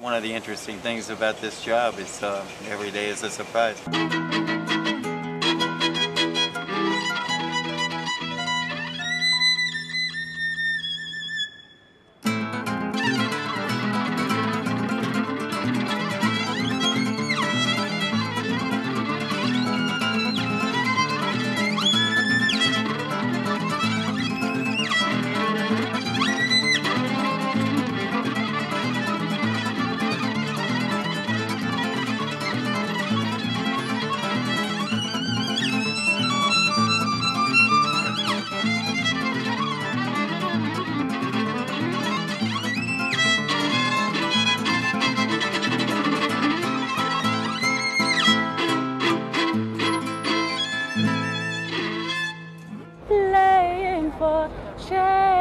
One of the interesting things about this job is uh, every day is a surprise. for change.